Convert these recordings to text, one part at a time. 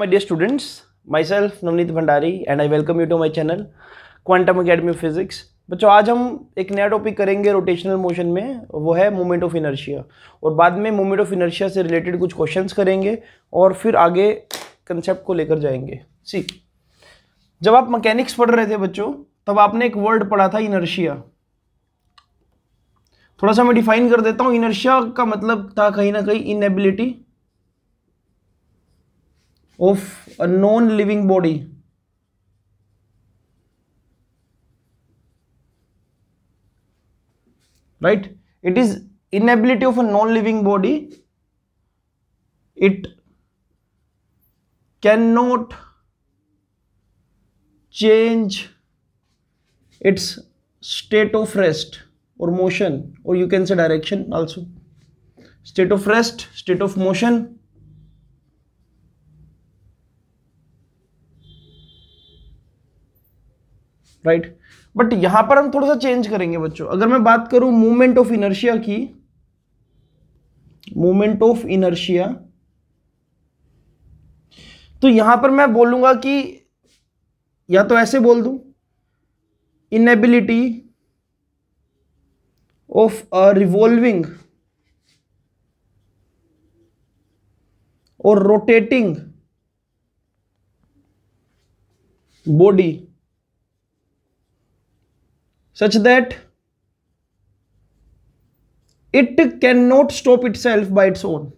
my dear students, myself, navneet bhandari, and i welcome you to my channel, quantum academy of physics. बच्चों, आज हम एक नया topic करेंगे रोटेशनल मोशन में, वो है मोमेंट ऑफ़ इनर्शिया और बाद में मोमेंट ऑफ़ इनर्शिया से रिलेटेड कुछ क्वेश्चंस करेंगे और फिर आगे कंसेप्ट को लेकर जाएँगे. सी जब आप मैकेनिक्स पढ़ रहे थे बच्चों, तब आपने एक वर्ड पढ़ा था इनर्शिया थोड़ा सा मैं डिफाइन कर देता हूँ इनर्शिया का मतलब था कहीं ना कहीं inability of a non-living body. Right? It is inability of a non-living body. It cannot change its state of rest or motion or you can say direction also. State of rest state of motion right? But यहाँ पर हम थोड़ा सा change करेंगे बच्चों अगर मैं बात करूँ मूवमेंट ऑफ़ इनर्शिया की मूवमेंट ऑफ़ इनर्शिया तो यहाँ पर मैं बोलूँगा कि या तो ऐसे बोल दूँ इनएबिलिटी ऑफ़ अ रिवॉल्विंग और rotating body such that it cannot stop itself by its own.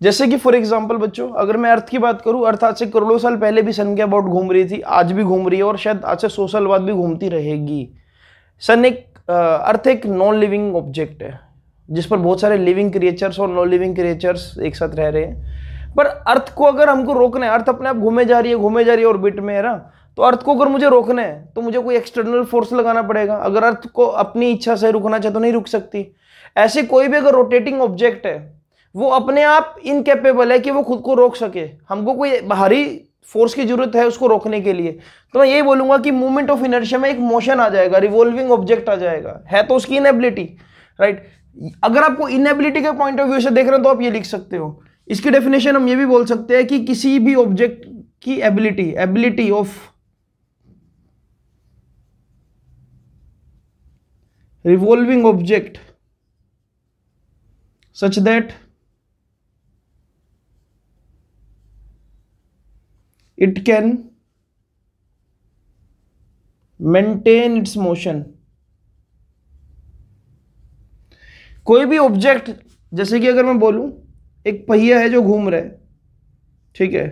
जैसे कि फॉर एग्जांपल बच्चों, अगर मैं अर्थ की बात करूँ, अर्थ आज से करोड़ों साल पहले भी सन के अबाउट घूम रही थी, आज भी घूम रही है और शायद आज से सौ साल बाद भी घूमती रहेगी सन एक अर्थ एक नॉन लिविंग ऑब्जेक्ट है जिस पर बहुत सारे लिविंग क्रिएचर्स और नॉन लिविंग क्रिएचर्स एक साथ रह रहे हैं। पर अर्थ को अगर हमको रोकना है, अर्थ अपने आप घूमे जा रही है, घूमे जा रही है ऑर्बिट में, है ना? तो अर्थ को अगर मुझे रोकना है तो मुझे कोई एक्सटर्नल फोर्स लगाना पड़ेगा। अगर अर्थ को अपनी इच्छा से रुकना चाहे तो नहीं रुक सकती। ऐसे कोई भी अगर रोटेटिंग ऑब्जेक्ट है, वो अपने आप इनकेपेबल है कि वो खुद को रोक सके। हमको कोई बाहरी फोर्स की ज़रूरत है उसको रोकने के लिए। तो मैं यही बोलूँगा कि मूवमेंट ऑफ़ इनर्शिया में एक मोशन आ जाएगा रिवॉल्विंग ऑब्जेक्ट आ जाएगा। है तो उसकी इनएबिलिटी राइट अगर आपको इनएबिलिटी के पॉइंट ऑफ़ व्यू से देख रहे हो तो आप ये लिख सकते हो। इसकी डेफिनेशन हम ये भी बोल सकते हैं कि किसी भी ऑब्जेक्ट की ability ability of revolving object such that it can maintain its motion कोई भी ऑब्जेक्ट जैसे कि अगर मैं बोलूँ, एक पहिया है जो घूम रहा है, ठीक है?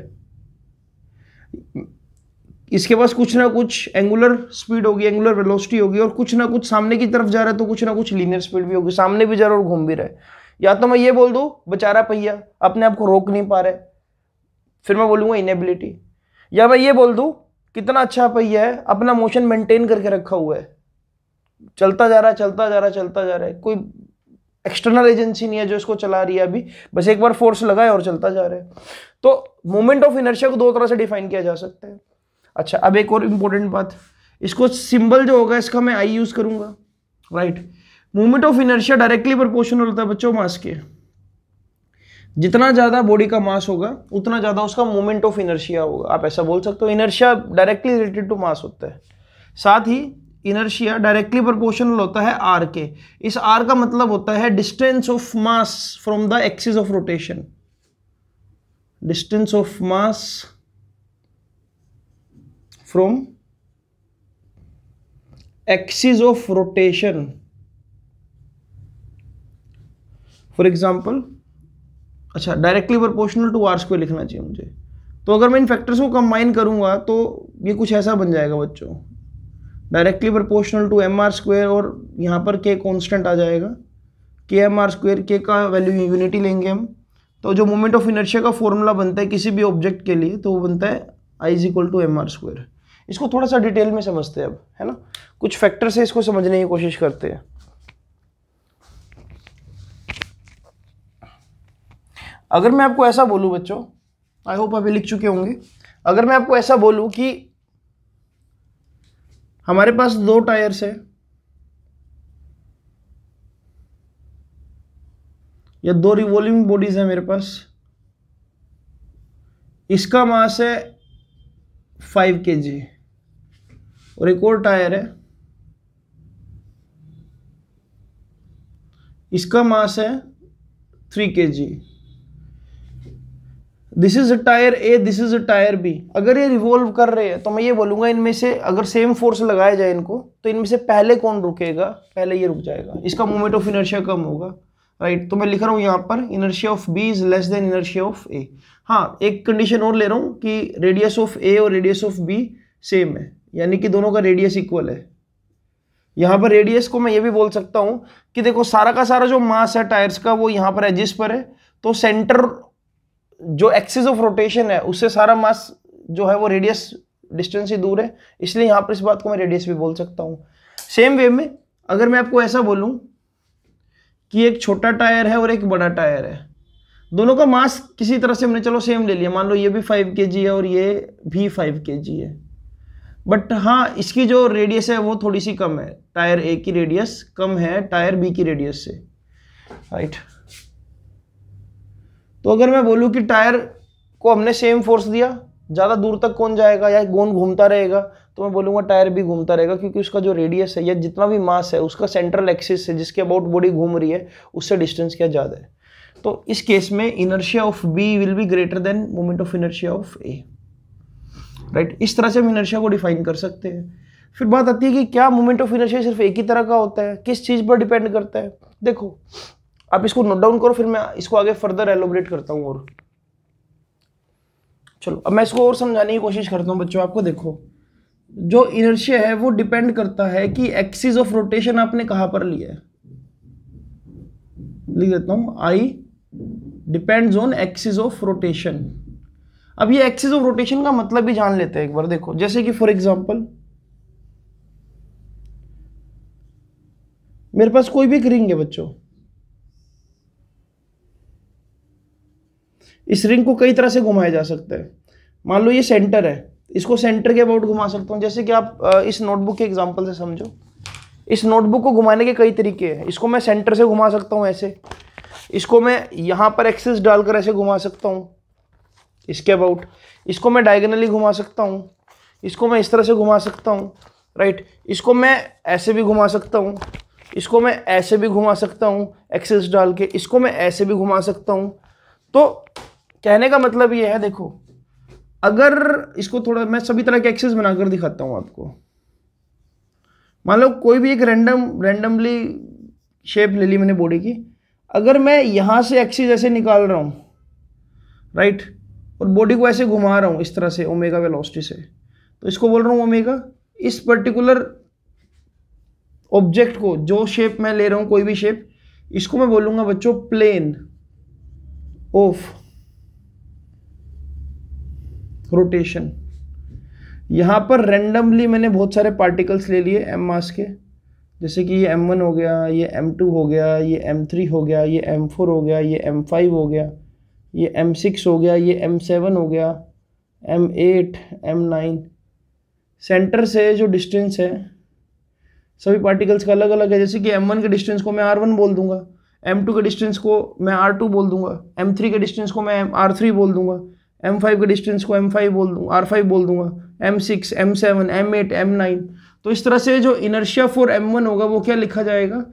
इसके पास कुछ ना कुछ एंगुलर स्पीड होगी एंगुलर वेलोसिटी होगी और कुछ ना कुछ सामने की तरफ़ जा रहा है तो कुछ ना कुछ लीनियर स्पीड भी होगी, सामने भी जा रहा है और घूम भी रहा है। या तो मैं ये बोल दूँ, बेचारा पहिया अपने आप को रोक नहीं पा रहा फिर मैं बोलूँगा इनेबिलिटी या मैं ये बोल दूँ, कितना अच्छा पहिया है, अपना मोशन मेंटेन करके रखा हुआ है। चलता जा रहा है, चलता जा रहा है, चलता जा रहा है। कोई एक्सटर्नल एजेंसी नहीं है जो इसको चला रही है अभी। बस एक बार फोर्स लगाए और चलता जा रहा है। तो मोमेंट ऑफ़ इनर्शिया को दो तरह से डिफाइन किया जा सकता है। अच्छा अब एक और इंपॉर्टेंट बात। इसको सिंबल जो होगा, इसका मैं आई यूज़ करूँगा। Right movement of inertia directly proportional होता है बच्चों मास के। जितना ज़्यादा बॉडी का मास होगा, उतना ज़्यादा उसका मोमेंट ऑफ़ इनर्शिया होगा। आप ऐसा बोल सकते हो। Inertia directly related to mass होता है। साथ ही इनर्शिया डायरेक्टली प्रोपोर्शनल होता है आर के। इस आर का मतलब होता है distance of mass from the axis of rotation distance of mass from axis of rotation for example अच्छा directly proportional to R square लिखना चाहिए मुझे। तो अगर मैं इन फैक्टर्स को कंबाइन करूँगा तो ये कुछ ऐसा बन जाएगा बच्चों। Directly proportional to M R square और यहाँ पर के कॉन्स्टेंट आ जाएगा। के एम आर स्क्वेयर के का वैल्यू यूनिटी लेंगे हम। तो जो मोमेंट ऑफ़ इनर्शिया का फॉर्मूला बनता है किसी भी ऑब्जेक्ट के लिए तो वो बनता है I is equal to M R square इसको थोड़ा सा डिटेल में समझते हैं अब, है ना? कुछ फैक्टर से इसको समझने की कोशिश करते हैं। अगर मैं आपको ऐसा बोलूँ बच्चों आई होप अभी लिख चुके होंगे। अगर मैं आपको ऐसा बोलूँ कि हमारे पास दो टायर्स है। या दो रिवॉल्विंग बॉडीज है मेरे पास। इसका मास है फाइव के जी और एक और टायर है। इसका मास है three K G this is tyre A this is a tyre B अगर ये रिवॉल्व कर रहे हैं तो मैं ये बोलूँगा इनमें से अगर सेम फोर्स लगाया जाए इनको तो इनमें से पहले कौन रुकेगा? पहले ये रुक जाएगा। इसका मोमेंट ऑफ़ इनर्शिया कम होगा राइट right, तो मैं लिख रहा हूँ यहाँ पर inertia of B is less than inertia of A हाँ एक कंडीशन और ले रहा हूँ कि रेडियस ऑफ़ ए और रेडियस ऑफ़ बी सेम है यानी कि दोनों का रेडियस इक्वल है। यहाँ पर रेडियस को मैं ये भी बोल सकता हूँ कि देखो सारा का सारा जो मास है टायर्स का वो यहाँ पर है जिस पर है तो सेंटर जो एक्सिस ऑफ़ रोटेशन है, उससे सारा मास जो है वो रेडियस डिस्टेंस ही दूर है। इसलिए यहाँ पर इस बात को मैं रेडियस भी बोल सकता हूँ। सेम वे में अगर मैं आपको ऐसा बोलूँ कि एक छोटा टायर है और एक बड़ा टायर है, दोनों का मास किसी तरह से हमने चलो सेम ले लिया। मान लो ये भी फाइव के है और ये भी फाइव के है। बट हाँ इसकी जो रेडियस है वो थोड़ी सी कम है। टायर ए की रेडियस कम है टायर बी की रेडियस से। राइट तो अगर मैं बोलूँ कि टायर को हमने सेम फोर्स दिया, ज़्यादा दूर तक कौन जाएगा या गोंद घूमता रहेगा तो मैं बोलूँगा टायर भी घूमता रहेगा क्योंकि उसका जो रेडियस है या जितना भी मास है, उसका सेंट्रल एक्सिस है जिसके अबाउट बॉडी घूम रही है, उससे डिस्टेंस क्या ज़्यादा है। तो इस केस में inertia of B will be greater than moment of inertia of A right इस तरह से हम इनर्शिया को डिफाइन कर सकते हैं। फिर बात आती है कि क्या मोमेंट ऑफ़ इनर्शिया सिर्फ़ एक ही तरह का होता है? किस चीज़ पर डिपेंड करता है? देखो आप इसको नोट डाउन करो, फिर मैं इसको आगे फर्दर एलोबरेट करता हूँ और। चलो, अब मैं इसको और समझाने की कोशिश करता हूँ, बच्चों, आपको देखो। जो इनर्शिया है, वो डिपेंड करता है कि एक्सिस ऑफ़ रोटेशन आपने कहाँ पर लिया है। लिख देता हूँ I depends on axis of rotation अब ये एक्सिस ऑफ़ रोटेशन का मतलब भी जान लेते हैं एक बार, देखो। जैसे कि फॉर एग्ज़ाम्पल मेरे पास कोई भी रिंग है, बच्चों। इस रिंग को कई तरह से घुमाया जा सकता है। मान लो ये सेंटर है, इसको सेंटर के अबाउट घुमा सकता हूँ। जैसे कि आप इस नोटबुक के एग्ज़ाम्पल से समझो। इस नोटबुक को घुमाने के कई तरीके हैं। इसको मैं सेंटर से घुमा सकता हूँ ऐसे। इसको मैं यहाँ पर एक्सेस डालकर ऐसे घुमा सकता हूँ। इसके अबाउट इसको मैं डायगनली घुमा सकता हूँ। इसको मैं इस तरह से घुमा सकता हूँ। राइट इसको मैं ऐसे भी घुमा सकता हूँ। इसको मैं ऐसे भी घुमा सकता हूँ एक्सेस डाल के। इसको मैं ऐसे भी घुमा सकता हूँ। तो कहने का मतलब ये है, देखो, अगर इसको थोड़ा, मैं सभी तरह के एक्सेस बनाकर दिखाता हूँ आपको। मान लो कोई भी एक रैंडम रैंडमली शेप ले ली मैंने बॉडी की। अगर मैं यहाँ से एक्सिस ऐसे निकाल रहा हूँ राइट और बॉडी को ऐसे घुमा रहा हूँ इस तरह से ओमेगा वेलोसिटी से तो इसको बोल रहा हूँ ओमेगा इस पर्टिकुलर ऑब्जेक्ट को, जो शेप मैं ले रहा हूँ, कोई भी शेप इसको मैं बोलूँगा बच्चों प्लेन ऑफ़ रोटेशन यहाँ पर रेंडमली मैंने बहुत सारे पार्टिकल्स ले लिए एम मास के। जैसे कि ये एम वन हो गया, ये एम टू हो गया, ये एम थ्री हो गया, ये एम फोर हो गया, ये एम फाइव हो गया, ये एम सिक्स हो गया, ये एम सेवन हो गया M eight M nine centre से जो डिस्टेंस है, सभी पार्टिकल्स का अलग अलग है। जैसे कि एम वन के डिस्टेंस को मैं आर वन बोल दूँगा एम टू के डिस्टेंस को मैं आर टू बोल दूँगा एम थ्री के डिस्टेंस को मैं आर थ्री बोल दूँगा। एम फाइव के डिस्टेंस को एम फाइव बोल दूँ आर फाइव बोल दूँगा M six M seven M eight M nine तो इस तरह से जो इनर्शिया फॉर एम वन होगा, वो क्या लिखा जाएगा?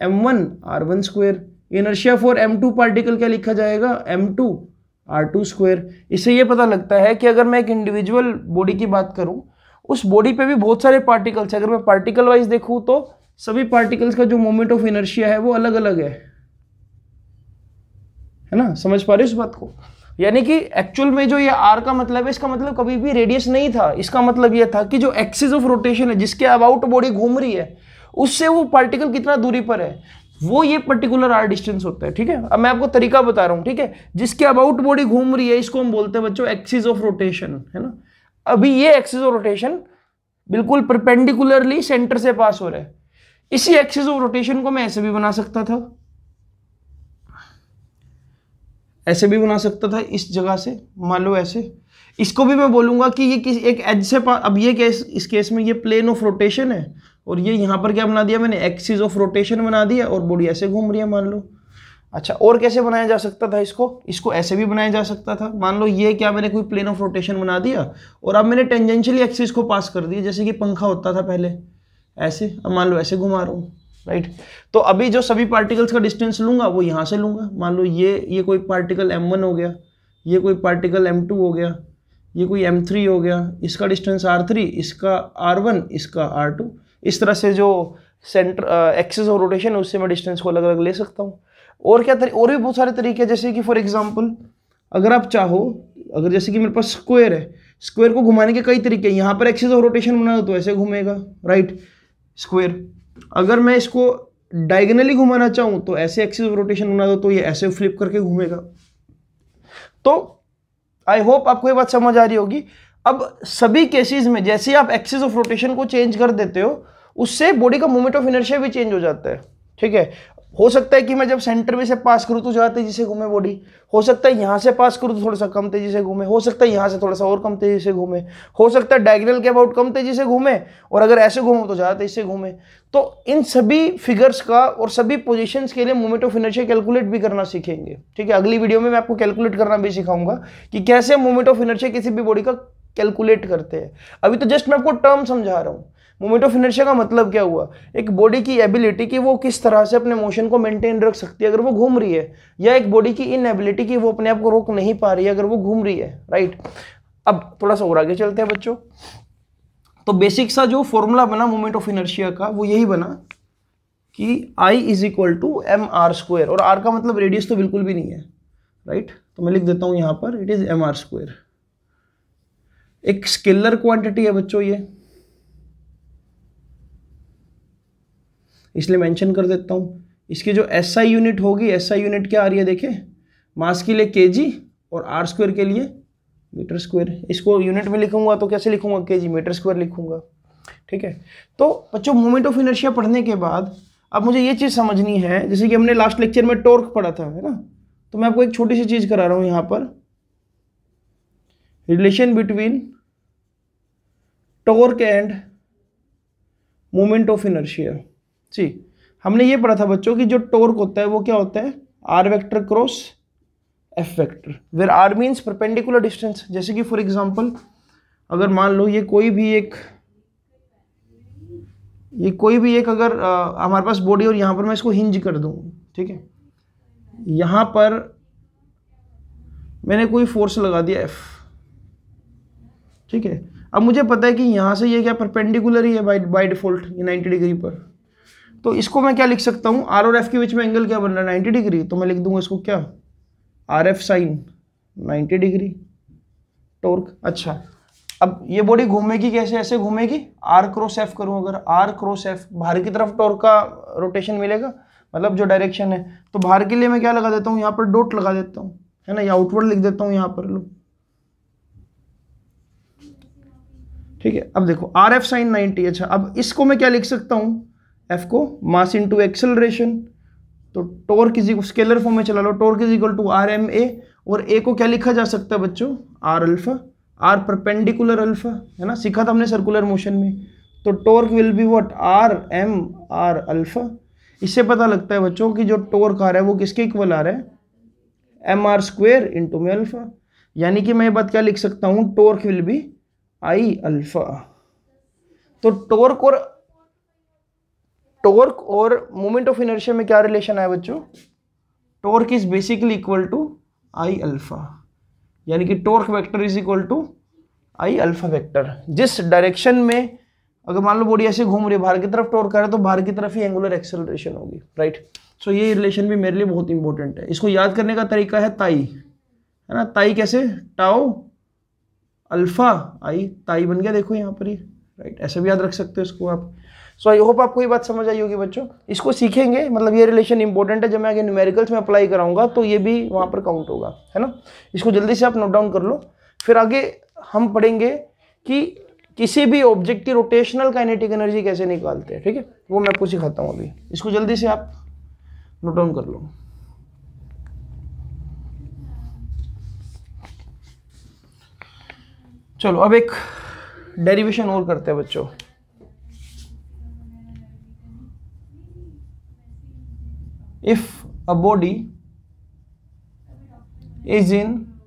M one R one square inertia for M two particle क्या लिखा जाएगा? M two R two square इससे ये पता लगता है कि अगर मैं एक इंडिविजुअल बॉडी की बात करूँ, उस बॉडी पे भी बहुत सारे पार्टिकल्स है। अगर मैं पार्टिकल वाइज देखूँ तो सभी पार्टिकल्स का जो मोमेंट ऑफ़ इनर्शिया है, वो अलग अलग है। है ना? समझ पा रहे हो इस बात को? यानी कि एक्चुअल में जो ये आर का मतलब है, इसका मतलब कभी भी रेडियस नहीं था। इसका मतलब ये था कि जो एक्सिस ऑफ़ रोटेशन है, जिसके अबाउट बॉडी घूम रही है, उससे वो पार्टिकल कितना दूरी पर है, वो ये पर्टिकुलर आर डिस्टेंस होता है, ठीक है? अब मैं आपको तरीका बता रहा हूँ, ठीक है? जिसके अबाउट बॉडी घूम रही है, इसको हम बोलते हैं बच्चों एक्सिस ऑफ़ रोटेशन है ना? अभी ये एक्सिस ऑफ़ रोटेशन बिल्कुल परपेंडिकुलरली सेंटर से पास हो रहा है। इसी एक्सिस ऑफ़ रोटेशन को मैं ऐसे भी बना सकता था। ऐसे भी बना सकता था इस जगह से, मान लो ऐसे। इसको भी मैं बोलूँगा कि ये किस, एक एज से अब ये केस इस केस में ये प्लेन ऑफ़ रोटेशन है, और ये यहाँ पर क्या बना दिया मैंने? एक्सिस ऑफ़ रोटेशन बना दिया, और बॉडी ऐसे घूम रही है, मान लो। अच्छा और कैसे बनाया जा सकता था इसको? इसको ऐसे भी बनाया जा सकता था। मान लो ये क्या मैंने कोई प्लेन ऑफ़ रोटेशन बना दिया, और अब मैंने टेंजेंशियली एक्सिस को पास कर दिया, जैसे कि पंखा होता था पहले। ऐसे, अब मान लो ऐसे घुमा रहा हूँ। राइट? तो अभी जो सभी पार्टिकल्स का डिस्टेंस लूँगा वो यहाँ से लूँगा। मान लो ये ये कोई पार्टिकल m1 हो गया ये कोई पार्टिकल m2 हो गया ये कोई m3 हो गया इसका डिस्टेंस r3 इसका r1 इसका r2 इस तरह से जो सेंटर एक्सेस और रोटेशन है उससे मैं डिस्टेंस को अलग अलग ले सकता हूँ। और क्या तरी, और भी बहुत सारे तरीके हैं जैसे कि फॉर एग्ज़ाम्पल अगर आप चाहो अगर जैसे कि मेरे पास स्क्वायर है स्क्वायर को घुमाने के कई तरीके हैं। यहाँ पर एक्सेस और रोटेशन बना तो ऐसे घूमेगा राइट स्क्वायर अगर मैं इसको डायगनली घुमाना चाहूँ तो ऐसे एक्सिस रोटेशन बना दो तो ये ऐसे फ्लिप करके घूमेगा। तो आई होप आपको ये बात समझ आ रही होगी। अब सभी केसेस में, जैसे आप एक्सिस ऑफ़ रोटेशन को चेंज कर देते हो, उससे बॉडी का मोमेंट ऑफ़ इनर्शिया भी चेंज हो जाता है। ठीक है? हो सकता है कि मैं जब सेंटर में से पास करूँ तो ज़्यादा तेज़ी से घूमे बॉडी हो सकता है यहाँ से पास करूँ तो थोड़ा सा कम तेज़ी से घूमे। हो सकता है यहाँ से थोड़ा सा और कम तेज़ी से घूमे। हो सकता है डायगनल के अबाउट कम तेज़ी से घूमे और अगर ऐसे घूमो तो ज़्यादा तेज़ी से घूमे। तो इन सभी फिगर्स का और सभी पोजिशन के लिए मूवमेंट ऑफ़ इनर्शिया कैलकुलेट भी करना सीखेंगे। ठीक है, अगली वीडियो में मैं आपको कैलकुलेट करना भी सिखाऊँगा कि कैसे मूवमेंट ऑफ़ इनर्शिया किसी भी बॉडी का कैलकुलेट करते हैं। अभी तो जस्ट मैं आपको टर्म समझा रहा हूँ। मोमेंट ऑफ़ इनर्शिया का मतलब क्या हुआ? एक बॉडी की एबिलिटी कि वो किस तरह से अपने मोशन को मेंटेन रख सकती है, अगर वो घूम रही है, या एक बॉडी की इन एबिलिटी कि वो अपने आप को रोक नहीं पा रही है, अगर वो घूम रही है राइट अब थोड़ा सा और आगे चलते हैं बच्चों। तो बेसिक सा जो फॉर्मूला बना मोमेंट ऑफ़ इनर्शिया का, वो यही बना कि I is equal to M R square और R का मतलब रेडियस तो बिल्कुल भी नहीं है राइट तो मैं लिख देता हूँ यहाँ पर it is M R square एक स्केलर क्वांटिटी है बच्चों ये। इसलिए मेंशन कर देता हूँ। इसकी जो एस आई यूनिट होगी एस आई यूनिट क्या आ रही है देखें? मास के लिए के और आर स्क्वायर के लिए मीटर स्क्वायर इसको यूनिट में लिखूँगा तो कैसे लिखूँगा के मीटर स्क्वायर लिखूँगा। ठीक है? तो बच्चों मूवमेंट ऑफ़ इनर्शिया पढ़ने के बाद अब मुझे ये चीज़ समझनी है, जैसे कि हमने लास्ट लेक्चर में टॉर्क पढ़ा था, है ना? तो मैं आपको एक छोटी सी चीज़ करा रहा हूँ यहाँ पर। Relation between torque and moment of inertia जी, हमने ये पढ़ा था बच्चों की जो टोर्क होता है, वो क्या होता है? R vector cross F vector where R means perpendicular distance जैसे कि फॉर एग्जांपल अगर मान लो ये कोई भी एक, ये कोई भी एक अगर हमारे पास बॉडी और यहाँ पर मैं इसको हिंज कर दूँ, ठीक है? यहाँ पर मैंने कोई फोर्स लगा दिया एफ़ ठीक है? अब मुझे पता है कि यहाँ से ये क्या परपेंडिकुलर ही है बाई बाई डिफ़ॉल्ट ये 90 डिग्री पर। तो इसको मैं क्या लिख सकता हूँ? आर और एफ़ के बीच में एंगल क्या बन रहा है? नाइन्टी डिग्री तो मैं लिख दूँगा इसको क्या? R F sine ninety degree torque अच्छा अब ये बॉडी घूमेगी कैसे? ऐसे घूमेगी? आर क्रॉस एफ़ करूँ अगर? आर क्रॉस एफ़ बाहर की तरफ़ टोर्क का रोटेशन मिलेगा? मतलब जो डायरेक्शन है। तो बाहर के लिए मैं क्या लगा देता हूँ? यहाँ पर डोट लगा देता हूँ, है ना? या आउटवर्ड लिख देता हूँ यहाँ पर, लो। ठीक है, अब देखो आर एफ़ साइन नाइनटी अच्छा अब इसको मैं क्या लिख सकता हूँ? एफ़ को मास इंटू एक्सेलरेशन तो टोर्क इज़ स्केलर फॉर्म में चला लो. Torque is equal to R M A और ए को क्या लिखा जा सकता है बच्चों? R alpha R perpendicular alpha है ना? सीखा था हमने सर्कुलर मोशन में. तो torque will be what R M R alpha इससे पता लगता है बच्चों कि जो टोर्क आ रहा है वो किसके इक्वल आ रहा है? एम आर स्क्वेयर इंटू में अल्फ़ा यानी कि मैं ये बात क्या लिख सकता हूँ? Torque will be I alpha तो टोर्क और टॉर्क और मोमेंट ऑफ़ इनर्शिया में क्या रिलेशन है बच्चों? Torque is basically equal to I alpha यानी कि torque vector is equal to I alpha vector जिस डायरेक्शन में अगर मान लो बॉडी ऐसे घूम रही है, बाहर की तरफ़ टॉर्क कर रहा है तो बाहर की तरफ़ ही एंगुलर एक्सेलरेशन होगी राइट सो ये रिलेशन भी मेरे लिए बहुत इंपॉर्टेंट है। इसको याद करने का तरीका है ताई। है ना? ताई कैसे? टाओ अल्फ़ा आई ताई बन गया, देखो यहाँ पर ही राइट ऐसे भी याद रख सकते हो इसको आप। सो आई होप आपको ये बात समझ आई होगी बच्चों। इसको सीखेंगे मतलब ये रिलेशन इंपॉर्टेंट है, जब मैं आगे न्यूमेरिकल्स में अप्लाई कराऊँगा तो ये भी वहाँ पर काउंट होगा, है ना? इसको जल्दी से आप नोट डाउन कर लो। फिर आगे हम पढ़ेंगे कि किसी भी ऑब्जेक्ट की रोटेशनल काइनेटिक एनर्जी कैसे निकालते हैं, ठीक है? वो मैं आपको सिखाता हूँ अभी। इसको जल्दी से आप नोट डाउन कर लो। चलो, अब एक डेरिवेशन और करते हैं बच्चों। If a body is in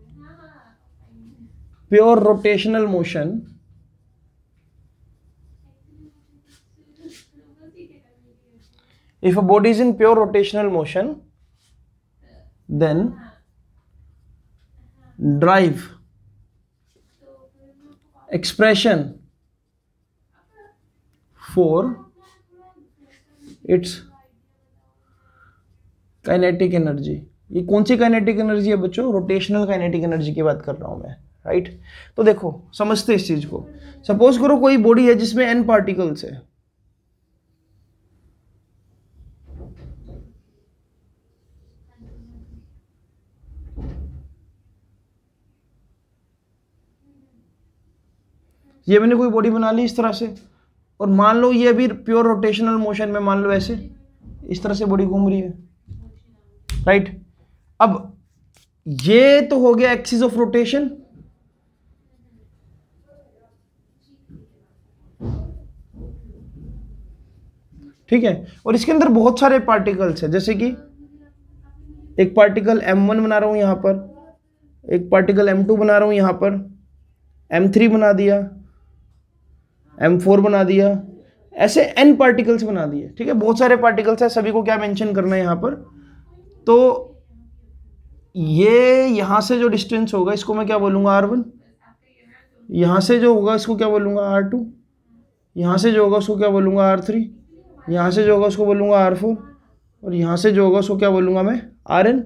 pure rotational motion if a body is in pure rotational motion then drive expression for its kinetic energy ये कौन सी काइनेटिक एनर्जी है बच्चों? रोटेशनल काइनेटिक एनर्जी की बात कर रहा हूँ मैं राइट तो देखो, समझते इस चीज़ को। सपोज़ करो कोई बॉडी है जिसमें एन पार्टिकल्स है। ये मैंने कोई बॉडी बना ली इस तरह से। और मान लो ये अभी प्योर रोटेशनल मोशन में मान लो ऐसे, इस तरह से बॉडी घूम रही है। राइट? अब ये तो हो गया एक्सिस ऑफ़ रोटेशन ठीक है? और इसके अंदर बहुत सारे पार्टिकल्स हैं, जैसे कि एक पार्टिकल m1 बना रहा हूँ यहाँ पर, एक पार्टिकल m2 बना रहा हूँ यहाँ पर m3 बना दिया m4 बना दिया, ऐसे n पार्टिकल्स बना दिए, ठीक है? बहुत सारे पार्टिकल्स हैं, सभी को क्या मेंशन करना है यहाँ पर? तो ये यहाँ से जो डिस्टेंस होगा, इसको मैं क्या बोलूँगा आर वन यहाँ से जो होगा, इसको क्या बोलूँगा आर टू यहाँ से जो होगा, उसको क्या बोलूँगा आर थ्री यहाँ से जो होगा, उसको बोलूँगा आर फोर और यहाँ से जो होगा, उसको क्या बोलूँगा मैं आर एन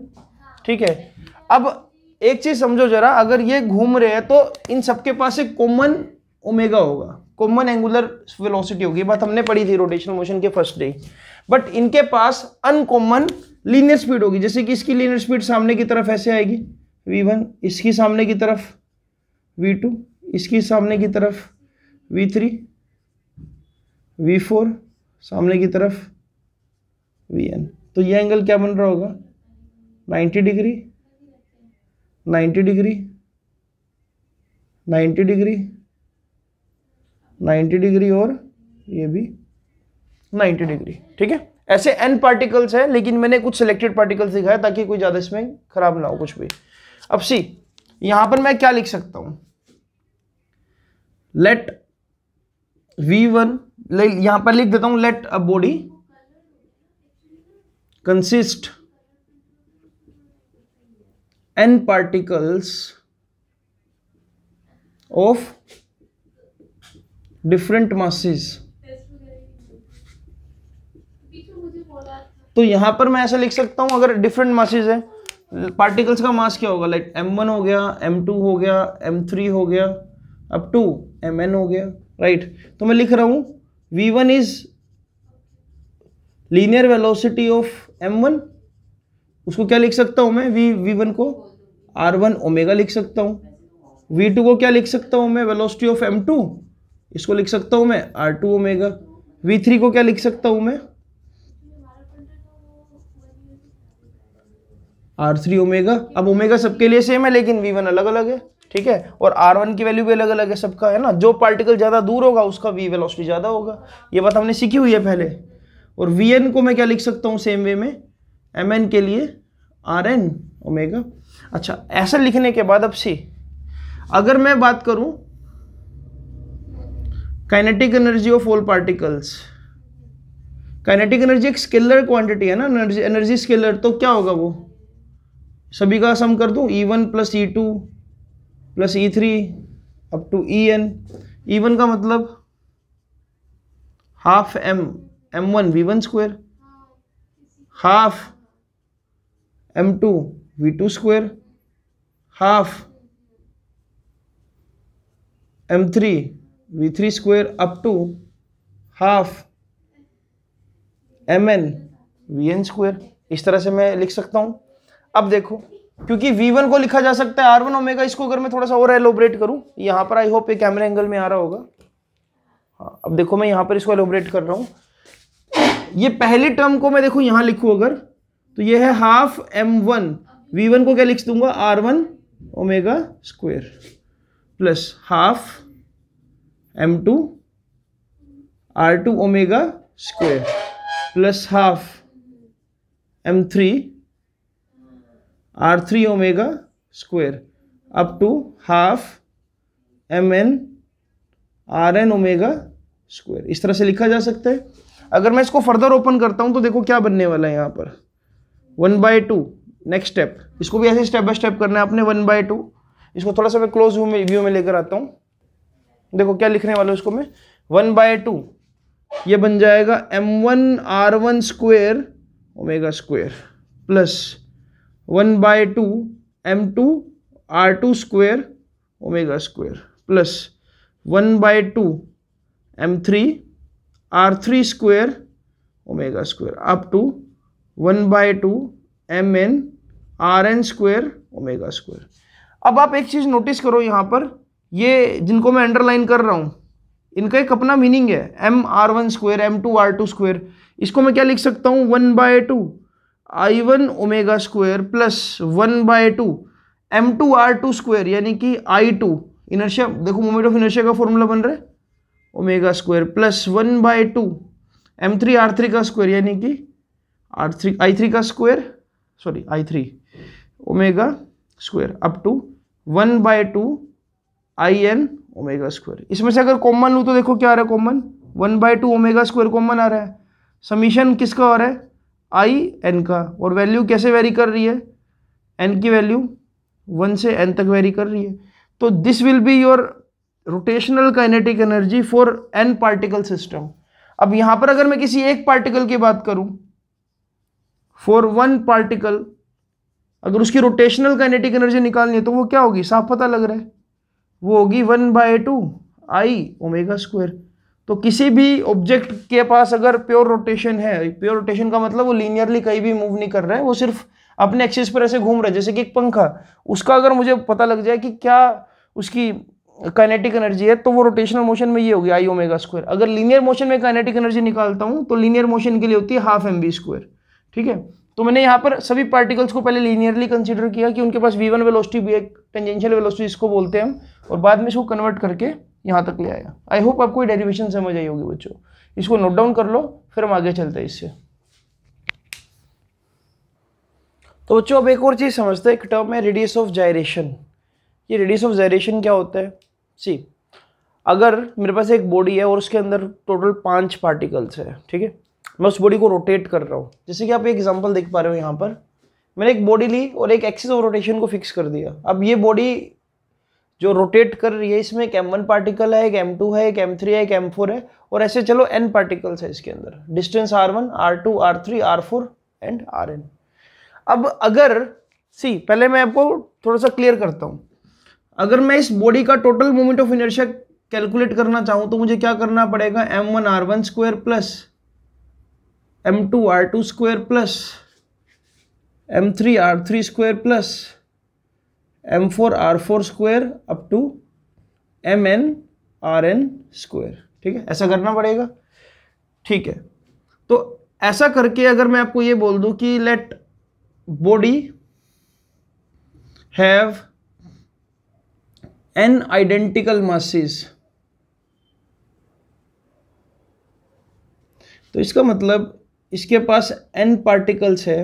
ठीक है। अब एक चीज़ समझो जरा, अगर ये घूम रहे हैं तो इन सबके पास एक कॉमन ओमेगा होगा। कॉमन एंगुलर वेलोसिटी होगी बात हमने पढ़ी थी रोटेशनल मोशन के फ़र्स्ट डे बट इनके पास अनकॉमन लीनियर स्पीड होगी, जैसे कि इसकी लीनियर स्पीड सामने की तरफ़ ऐसे आएगी। V1 इसकी सामने की तरफ़ v2 इसकी सामने की तरफ़ v3 v4 सामने की तरफ़ vn तो ये एंगल क्या बन रहा होगा? 90 डिग्री 90 डिग्री 90 डिग्री 90 डिग्री और ये भी 90 डिग्री, ठीक है? ऐसे एन पार्टिकल्स है, लेकिन मैंने कुछ सिलेक्टेड पार्टिकल्स दिखाया ताकि कोई ज़्यादा इसमें खराब ना हो, कुछ भी। अब सी यहाँ पर मैं क्या लिख सकता हूँ? लेट वी वन यहाँ पर लिख देता हूँ let a body consist N particles of different masses तो यहाँ पर मैं ऐसा लिख सकता हूँ, अगर डिफरेंट मासेज है पार्टिकल्स का मास क्या होगा? लाइक एम वन हो गया एम टू हो गया एम थ्री हो गया अप टू एम एन हो गया राइट right. तो मैं लिख रहा हूँ V one is linear velocity of M one उसको क्या लिख सकता हूँ मैं? वी वी वन को आर वन ओमेगा लिख सकता हूँ। वी टू को क्या लिख सकता हूँ मैं? वेलोसिटी ऑफ़ एम टू इसको लिख सकता हूँ मैं? R two omega V three को क्या लिख सकता हूँ मैं? आर थ्री ओमेगा अब ओमेगा सबके लिए सेम है, लेकिन वी वन अलग अलग है, ठीक है? और आर वन की वैल्यू भी अलग अलग है सबका, है ना? जो पार्टिकल ज़्यादा दूर होगा, उसका वी वेलोसिटी ज़्यादा होगा। ये बात हमने सीखी हुई है पहले। और वी एन को मैं क्या लिख सकता हूँ सेम वे में? एम एन के लिए आर एन ओमेगा अच्छा ऐसा लिखने के बाद अब सी, अगर मैं बात करूँ kinetic energy of all particles kinetic energy एक स्केलर क्वांटिटी है ना? एनर्जी एनर्जी स्केलर तो क्या होगा वो? सभी का सम कर दूँ। E one plus E two plus E three up to E N E one का मतलब half M M one V one square half M two V two square half M three V three square up to half M N V N square इस तरह से मैं लिख सकता हूँ। अब देखो, क्योंकि V1 को लिखा जा सकता है R1 ओमेगा इसको अगर मैं थोड़ा सा और एलोबरेट करूँ, यहाँ पर आई होप ये कैमरा एंगल में आ रहा होगा। हाँ अब देखो मैं यहाँ पर इसको एलोबरेट कर रहा हूँ। ये पहली टर्म को मैं देखो यहाँ लिखूं अगर तो ये है half M one V one को क्या लिख दूँगा? R one omega square plus half M two R two omega square plus half M three R three omega square up to half M N R N omega square इस तरह से लिखा जा सकता है। अगर मैं इसको फर्दर ओपन करता हूँ तो देखो क्या बनने वाला है यहाँ पर। One by two next step इसको भी ऐसे स्टेप बाय स्टेप करना है आपने वन बाय टू इसको थोड़ा सा मैं क्लोज व्यू में व्यू में लेकर आता हूँ। देखो क्या लिखने वाला हूँ इसको मैं? वन बाय टू ये बन जाएगा M one R one square omega square plus one by two M two R two square omega square plus one by two M three R three square omega square up to one by two M N R N square omega square अब आप एक चीज़ notice करो यहाँ पर। ये जिनको मैं underline कर रहा हूँ, इनका एक अपना मीनिंग है M R one square M two R two square इसको मैं क्या लिख सकता हूँ? One by two I one omega square plus one by two M two R two square यानी कि आई टू इनर्शिया देखो मोमेंट ऑफ़ इनर्शिया का फॉर्मूला बन रहा है। Omega square plus one by two M three R three का square यानी कि आर थ्री आई थ्री का square sorry I three omega square up to one by two I N omega square इसमें से अगर कॉमन लूँ तो देखो क्या आ रहा है common one by two omega square common आ रहा है। समीशन किसका आ रहा है? आई एन का। और वैल्यू कैसे वेरी कर रही है? एन की वैल्यू वन से एन तक वेरी कर रही है। तो this will be your rotational kinetic energy for N particle system अब यहाँ पर अगर मैं किसी एक पार्टिकल की बात करूँ फॉर वन पार्टिकल अगर उसकी रोटेशनल काइनेटिक एनर्जी निकालनी है तो वो क्या होगी? साफ़ पता लग रहा है। वो होगी one by two I omega square. तो किसी भी ऑब्जेक्ट के पास अगर प्योर रोटेशन है प्योर रोटेशन का मतलब वो लीनियरली कहीं भी मूव नहीं कर रहा है, वो सिर्फ़ अपने एक्सिस पर ऐसे घूम रहा है, जैसे कि एक पंखा। उसका अगर मुझे पता लग जाए कि क्या उसकी काइनेटिक एनर्जी है तो वो रोटेशनल मोशन में ये होगी आई ओमेगा स्क्वायर। अगर लीनियर मोशन में काइनेटिक एनर्जी निकालता हूँ तो लीनियर मोशन के लिए होती है हाफ़ एम बी स्क्वायर ठीक है? तो मैंने यहाँ पर सभी पार्टिकल्स को पहले लीनियरली कंसिडर किया कि उनके पास वी वन वेलोसिटी भी एक टेंजेंशियल वेलोसिटी इसको बोलते हैं हम, और बाद में इसको कन्वर्ट करके यहाँ तक ले आया। आई होप आपको डेरिवेशन समझ आई होगी बच्चों। इसको नोट डाउन कर लो, फिर हम आगे चलते हैं इससे। तो बच्चों, अब एक और चीज़ समझते हैं, एक टर्म है रेडियस ऑफ़ जायरेशन ये रेडियस ऑफ़ जायरेशन क्या होता है? सी अगर मेरे पास एक बॉडी है और उसके अंदर टोटल पाँच पार्टिकल्स है, ठीक है? मैं उस बॉडी को रोटेट कर रहा हूँ। जैसे कि आप एक एग्जांपल देख पा रहे हो यहाँ पर। मैंने एक बॉडी ली और एक एक्सिस ऑफ़ रोटेशन को फिक्स कर दिया। अब ये बॉडी जो रोटेट कर रही है, इसमें एक एम वन पार्टिकल है, एक एम टू है, एक एम थ्री है, एक एम फोर है और ऐसे चलो एन पार्टिकल्स है इसके अंदर। Distance R one R two R three R four and R N अब अगर सी पहले मैं आपको थोड़ा सा क्लियर करता हूँ। अगर मैं इस बॉडी का total moment of inertia calculate करना चाहूँ तो मुझे क्या करना पड़ेगा? M one R one square plus M two R two square plus M three R three square plus M four R four square up to M N R N square ठीक है? ऐसा करना पड़ेगा। ठीक है। तो ऐसा करके अगर मैं आपको ये बोल दूँ कि let body have N identical masses तो इसका मतलब इसके पास n पार्टिकल्स है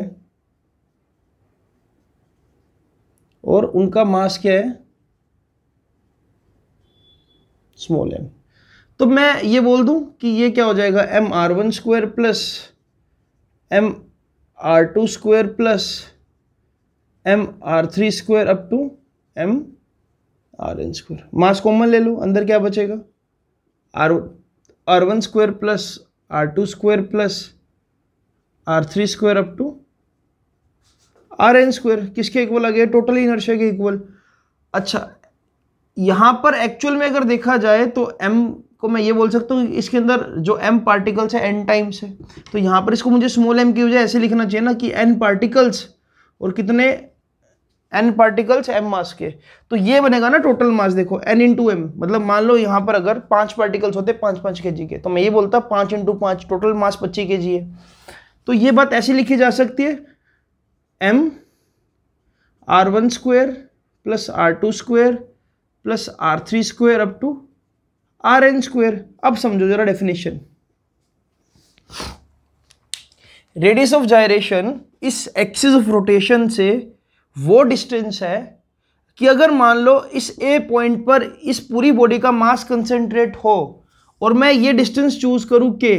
और उनका मास क्या है? स्मॉल एम तो मैं ये बोल दूँ कि ये क्या हो जाएगा? M R one square plus M R two square plus M R three square up to M R N square mass common ले लो, अंदर क्या बचेगा? R R one square plus R two square plus R three square up to R N square. किसके equal आ गया? Total inertia के equal अच्छा यहाँ पर एक्चुअल में अगर देखा जाए तो एम को मैं ये बोल सकता हूँ इसके अंदर जो एम पार्टिकल्स है एन टाइम्स है। तो यहाँ पर इसको मुझे स्मॉल एम की वजह ऐसे लिखना चाहिए ना कि एन पार्टिकल्स और कितने एन पार्टिकल्स एम मास के। तो ये बनेगा ना टोटल मास देखो एन इंटू एम मतलब मान लो यहाँ पर अगर पाँच पार्टिकल्स होते, पाँच पाँच के जी के। तो मैं ये बोलता पाँच इंटू पाँच टोटल मास पच्चीस के जी है। तो ये बात ऐसी लिखी जा सकती है। M R one square plus R two square plus R three square up to R N square अब समझो जरा डेफिनेशन रेडियस ऑफ़ जायरेशन इस एक्सिस ऑफ़ रोटेशन से वो डिस्टेंस है कि अगर मान लो इस ए पॉइंट पर इस पूरी बॉडी का मास कंसेंट्रेट हो और मैं ये डिस्टेंस चूज़ करूँ के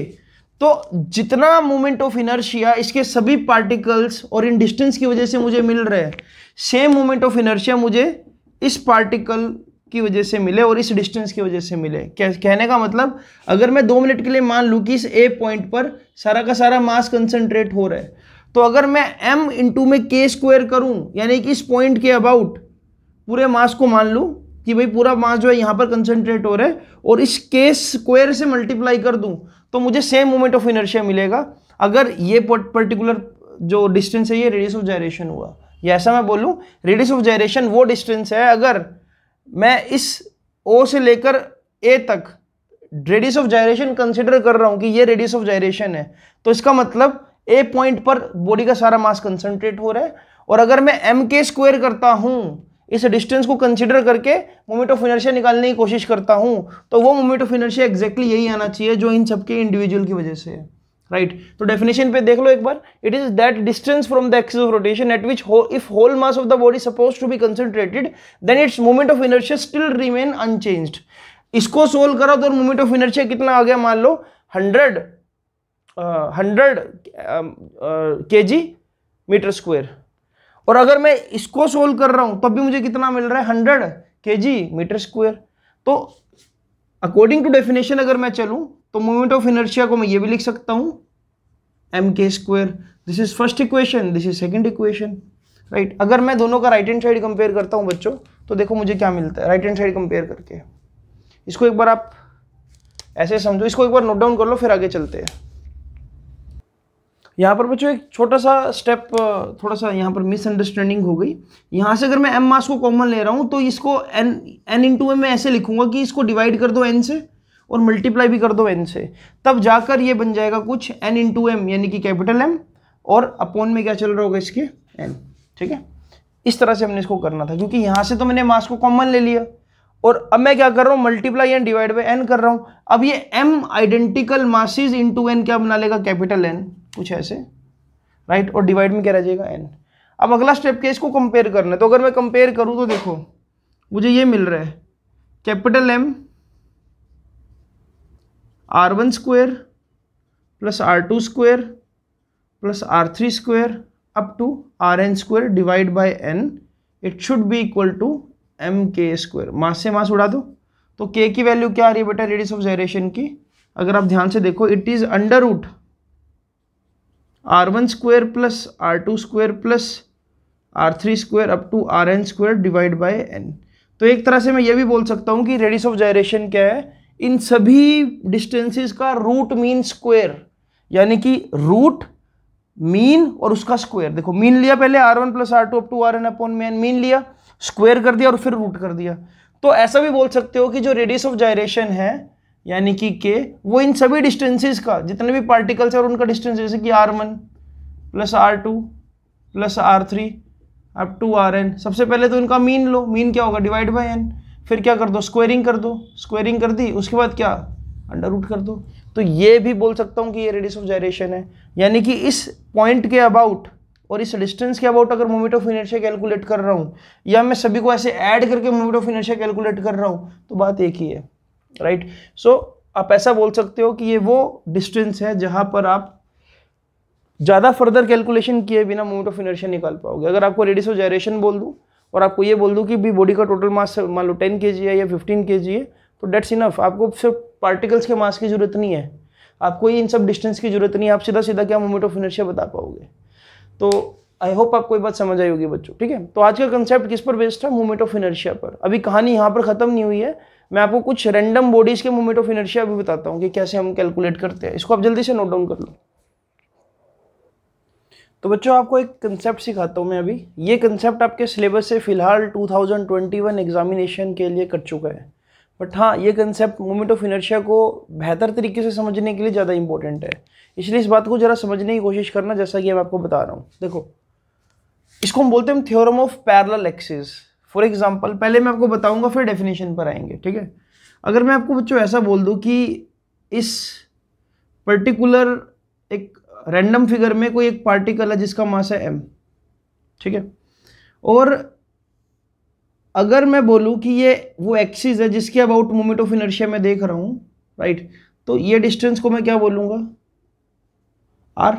तो जितना मोमेंट ऑफ़ इनर्शिया इसके सभी पार्टिकल्स और इन डिस्टेंस की वजह से मुझे मिल रहे हैं सेम मोमेंट ऑफ़ इनर्शिया मुझे इस पार्टिकल की वजह से मिले और इस डिस्टेंस की वजह से मिले। कहने का मतलब अगर मैं दो मिनट के लिए मान लूँ कि इस ए पॉइंट पर सारा का सारा मास कंसनट्रेट हो रहा है तो अगर मैं m इंटू में के स्क्वायर करूँ, यानी कि इस पॉइंट के अबाउट पूरे मास को मान लूँ कि भाई पूरा मास जो है यहाँ पर कंसनट्रेट हो रहा है और इस के स्क्वायर से मल्टीप्लाई कर दूँ तो मुझे सेम मोमेंट ऑफ़ इनर्शिया मिलेगा। अगर ये पर्टिकुलर जो डिस्टेंस है, ये रेडियस ऑफ़ जायरेशन हुआ। या ऐसा मैं बोलूँ रेडियस ऑफ़ जायरेशन वो डिस्टेंस है, अगर मैं इस ओ से लेकर ए तक रेडियस ऑफ़ जायरेशन कंसिडर कर रहा हूँ कि ये रेडियस ऑफ़ जायरेशन है तो इसका मतलब ए पॉइंट पर बॉडी का सारा मास कंसंट्रेट हो रहा है। और अगर मैं एम के स्क्वायर करता हूँ इस डिस्टेंस को कंसिडर करके मोमेंट ऑफ़ इनर्शिया निकालने की कोशिश करता हूँ तो वो मोमेंट ऑफ़ इनर्शिया एग्जैक्टली यही आना चाहिए जो इन सबके इंडिविजुअल की वजह से है राइट right? तो डेफिनेशन पे देख लो एक बार। It is that distance from the axis of rotation at which if whole mass of the body suppose to be concentrated then its moment of inertia still remain unchanged इसको solve करो तो moment of inertia कितना आ गया मान लो? Hundred hundred K G metre square और अगर मैं इसको सोल्व कर रहा हूँ, तब भी मुझे कितना मिल रहा है? Hundred K G metre square तो अकॉर्डिंग टू डेफिनेशन अगर मैं चलूँ तो मोमेंट ऑफ़ इनर्शिया को मैं ये भी लिख सकता हूँ M K square this is first equation this is second equation right अगर मैं दोनों का राइट हैंड साइड कंपेयर करता हूँ बच्चों तो देखो मुझे क्या मिलता है? राइट हैंड साइड कंपेयर करके। इसको एक बार आप ऐसे समझो, इसको एक बार नोट डाउन कर लो, फिर आगे चलते हैं। यहाँ पर बच्चों एक छोटा सा स्टेप थोड़ा सा यहाँ पर मिसअंडरस्टैंडिंग हो गई। यहाँ से अगर मैं एम मास को कॉमन ले रहा हूँ तो इसको एन एन इंटू एम मैं ऐसे लिखूँगा कि इसको डिवाइड कर दो एन से और मल्टीप्लाई भी कर दो एन से। तब जाकर ये बन जाएगा कुछ एन इंटू एम यानी कि कैपिटल एम और अपोन में क्या चल रहा होगा इसके? एन ठीक है? इस तरह से हमने इसको करना था, क्योंकि यहाँ से तो मैंने मास को कॉमन ले लिया। और अब मैं क्या कर रहा हूँ? Multiply and divide by N कर रहा हूँ। अब ये M identical masses into N क्या बना लेगा? कैपिटल एन कुछ ऐसे। राइट और डिवाइड में क्या रह जाएगा? एन अब अगला स्टेप क्या इसको कंपेयर करना है। तो अगर मैं कंपेयर करूँ तो देखो, मुझे ये मिल रहा है। Capital M R one square plus R two square plus R three square up to R N square divide by N it should be equal to M K square mass से mass उड़ा दो। तो के की value क्या आ रही है बेटा? रेडियस ऑफ़ जायरेशन की। अगर आप ध्यान से देखो it is under root R one square plus R two square plus R three square up to R N square divide by N तो एक तरह से मैं ये भी बोल सकता हूँ कि रेडियस ऑफ़ जायरेशन क्या है? इन सभी डिस्टेंसेस का रूट मीन स्क्वेयर यानी कि रूट मीन और उसका स्क्वायर देखो मीन लिया पहले R one plus R two up to R N upon main mean लिया स्क्वायर कर दिया और फिर रूट कर दिया। तो ऐसा भी बोल सकते हो कि जो रेडियस ऑफ़ जायरेशन है यानी कि के, वो इन सभी डिस्टेंसेस का, जितने भी पार्टिकल्स है और उनका डिस्टेंस जैसे कि R one plus R two plus R three up to R N सबसे पहले तो इनका मीन लो। मीन क्या होगा? डिवाइड बाई एन फिर क्या कर दो? स्क्वेयरिंग कर दो। स्क्वेयरिंग कर दी, उसके बाद क्या? अंडर रूट कर दो। तो ये भी बोल सकता हूँ कि ये रेडियस ऑफ़ जायरेशन है। यानी कि इस पॉइंट के अबाउट और इस डिस्टेंस के अबाउट अगर मोमेंट ऑफ़ इनर्शिया कैलकुलेट कर रहा हूँ, या मैं सभी को ऐसे ऐड करके मोमेंट ऑफ़ इनर्शिया कैलकुलेट कर रहा हूँ तो बात एक ही है। राइट? सो आप ऐसा बोल सकते हो कि ये वो डिस्टेंस है जहाँ पर आप ज़्यादा फर्दर कैलकुलेशन किए बिना मोमेंट ऑफ़ इनर्शिया निकाल पाओगे। अगर आपको रेडियस ऑफ़ जायरेशन बोल दूँ और आपको ये बोल दूँ कि भी बॉडी का टोटल मास मान लो टेन के है या फिफ्टीन के है तो डेट्स इनफ आपको सिर्फ़ पार्टिकल्स के मास की ज़रूरत नहीं है। आपको इन सब डिस्टेंस की ज़रूरत नहीं है। आप सीधा सीधा क्या मोमेंट ऑफ़ इनर्शिया बता पाओगे। तो आई होप आपको ये बात समझ आई होगी बच्चों, ठीक है? तो आज का कंसेप्ट किस पर बेस्ड था? मूवमेंट ऑफ़ इनर्शिया पर। अभी कहानी यहाँ पर खत्म नहीं हुई है। मैं आपको कुछ रैंडम बॉडीज के मूवमेंट ऑफ़ इनर्शिया भी बताता हूँ कि कैसे हम कैलकुलेट करते हैं। इसको आप जल्दी से नोट डाउन कर लो। तो बच्चों, आपको एक कंसेप्ट सिखाता हूँ मैं अभी। ये कंसेप्ट आपके सिलेबस से फ़िलहाल 2021 एग्जामिनेशन के लिए कट चुका है। बट हाँ ये कंसेप्ट मूवमेंट ऑफ़ इनर्शिया को बेहतर तरीके से समझने के लिए ज़्यादा इंपॉर्टेंट है। इसलिए इस बात को ज़रा समझने की कोशिश करना, जैसा कि मैं आपको बता रहा हूँ। देखो, इसको हम बोलते हैं theorem of parallel axis for example पहले मैं आपको बताऊँगा, फिर डेफिनेशन पर आएँगे, ठीक है? अगर मैं आपको बच्चों ऐसा बोल दूँ कि इस पर्टिकुलर एक रैंडम फिगर में कोई एक पार्टिकल है जिसका मास है एम ठीक है? और अगर मैं बोलूँ कि ये वो एक्सिस है जिसके अबाउट मोमेंट ऑफ़ इनर्शिया मैं देख रहा हूँ राइट तो ये डिस्टेंस को मैं क्या बोलूँगा? आर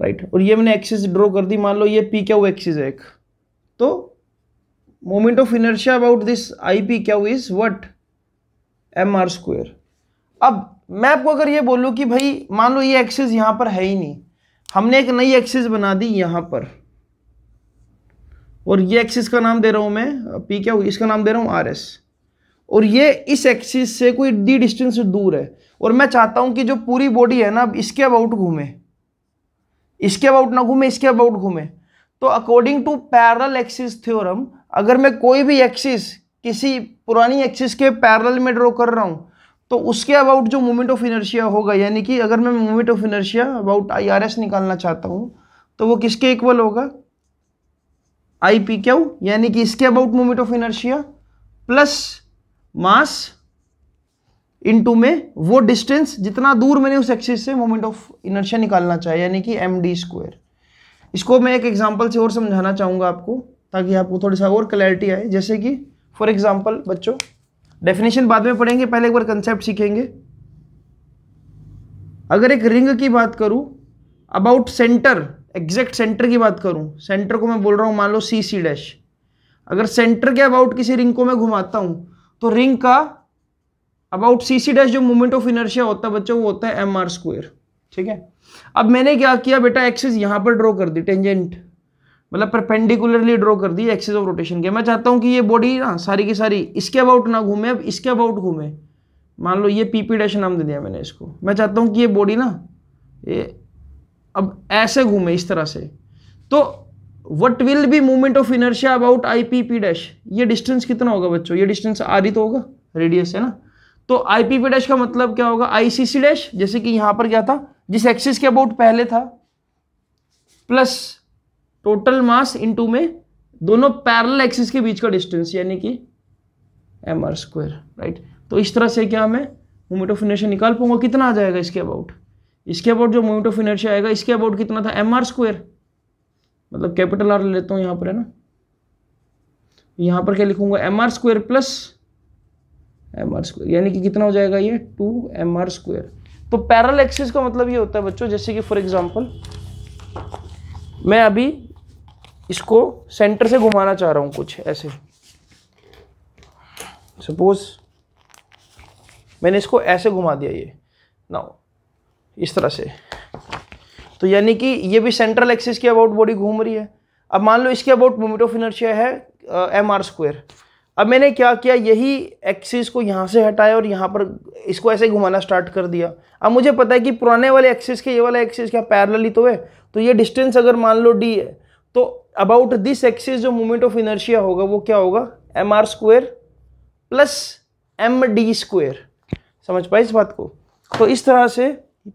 राइट और ये मैंने एक्सिस ड्रॉ कर दी, मान लो ये पी क्या वो एक्सिस है एक। तो moment of inertia about this I P क्या is what M R square अब मैं आपको अगर ये बोलूँ कि भाई, मान लो ये एक्सिस यहाँ पर है ही नहीं। हमने एक नई एक्सिस बना दी यहाँ पर। और ये एक्सिस का नाम दे रहा हूँ मैं पी क्या हुई? इसका नाम दे रहा हूँ आर एस और ये इस एक्सिस से कोई डी डिस्टेंस दूर है। और मैं चाहता हूँ कि जो पूरी बॉडी है ना, अब इसके अबाउट घूमे। इसके अबाउट ना घूमे, इसके अबाउट घूमे। तो according to parallel axis theorem अगर मैं कोई भी एक्सिस किसी पुरानी एक्सिस के पैरल में ड्रॉ कर रहा हूँ तो उसके अबाउट जो मूवमेंट ऑफ़ इनर्शिया होगा, यानी कि अगर मैं movement of inertia about I R S निकालना चाहता हूँ तो वो किसके इक्वल होगा? आई पी क्यू यानी कि इसके about movement of inertia plus mass into में वो डिस्टेंस जितना दूर मैंने उस एक्सिस से मोमेंट ऑफ़ इनर्शिया निकालना चाहिए यानी कि एम डी स्क्वायर इसको मैं एक एग्जांपल से और समझाना चाहूँगा आपको, ताकि आपको थोड़ी सा और क्लैरिटी आए। जैसे कि फॉर एग्जांपल बच्चों डेफिनेशन बाद में पढ़ेंगे, पहले एक बार कंसेप्ट सीखेंगे। अगर एक रिंग की बात करूँ अबाउट सेंटर एग्जैक्ट सेंटर की बात करूँ सेंटर को मैं बोल रहा हूँ, मान लो सी सी डैश अगर सेंटर के अबाउट किसी रिंग को मैं घुमाता हूँ तो रिंग का अबाउट सी सी डैश जो मूवमेंट ऑफ़ इनर्शिया होता है बच्चों, वो होता है एम आर स्क्वेयर ठीक है? अब मैंने क्या किया बेटा एक्सिस यहाँ पर ड्रॉ कर दी टेंजेंट मतलब परपेंडिकुलरली ड्रॉ कर दी एक्सिस ऑफ़ रोटेशन के। मैं चाहता हूँ कि ये बॉडी ना सारी की सारी इसके अबाउट ना घूमे, अब इसके अबाउट घूमे। मान लो ये पीपी डैश नाम दे दिया मैंने इसको। मैं चाहता हूँ कि ये बॉडी ना ये अब ऐसे घूमे इस तरह से। तो what will be movement of inertia about I P P dash ये डिस्टेंस कितना होगा बच्चों? ये डिस्टेंस आर ही तो होगा रेडियस है ना? तो आई पी पी डैश का मतलब क्या होगा? आई सी सी डैश जैसे कि यहाँ पर क्या था? जिस एक्सिस के अबाउट पहले था प्लस टोटल मास इनटू में दोनों पैरेलल एक्सिस के बीच का डिस्टेंस यानी कि एम आर स्क्वायर राइट तो इस तरह से क्या मैं मूवमेंट ऑफ़ इनर्शिया निकाल पाऊँगा, कितना आ जाएगा इसके अबाउट? इसके अबाउट जो मूवमेंट ऑफ़ इनर्शिया आएगा, इसके अबाउट कितना था? एम आर स्क्वायर मतलब कैपिटल आर लेता हूँ यहाँ पर, है ना? यहाँ पर क्या लिखूँगा? M R square plus M R square यानी कि कितना हो जाएगा ये? टू एम आर स्क्वायर तो पैरल एक्सिस का मतलब ये होता है बच्चों, जैसे कि फॉर एग्जांपल मैं अभी इसको सेंटर से घुमाना चाह रहा हूँ कुछ ऐसे। सपोज़ मैंने इसको ऐसे घुमा दिया ये। नाउ इस तरह से। तो यानी कि ये भी सेंट्रल एक्सिस के अबाउट बॉडी घूम रही है। अब मान लो इसके अबाउट मोमेंट ऑफ़ इनर्शिया है एम आर स्क्वायर अब मैंने क्या किया, यही एक्सिस को यहाँ से हटाया और यहाँ पर इसको ऐसे घुमाना स्टार्ट कर दिया। अब मुझे पता है कि पुराने वाले एक्सिस के, ये वाला एक्सिस क्या पैरल ही तो है? तो ये डिस्टेंस अगर मान लो डी है तो अबाउट दिस एक्सिस जो मोमेंट ऑफ़ इनर्शिया होगा, वो क्या होगा? M R square plus M D square समझ पाए इस बात को? तो इस तरह से